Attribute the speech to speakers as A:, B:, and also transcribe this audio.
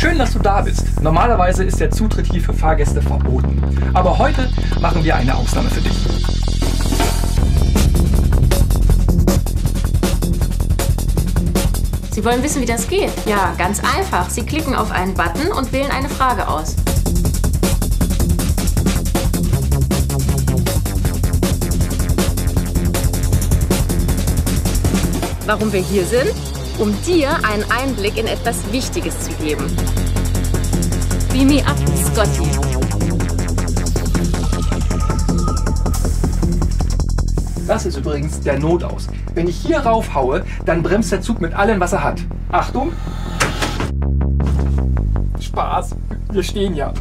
A: Schön, dass du da bist. Normalerweise ist der Zutritt hier für Fahrgäste verboten. Aber heute machen wir eine Ausnahme für dich.
B: Sie wollen wissen, wie das geht? Ja, ganz einfach. Sie klicken auf einen Button und wählen eine Frage aus. Warum wir hier sind? Um dir einen Einblick in etwas Wichtiges zu geben. Beam me up, Scotty.
A: Das ist übrigens der Notaus. Wenn ich hier raufhaue, dann bremst der Zug mit allem, was er hat. Achtung! Spaß, wir stehen ja.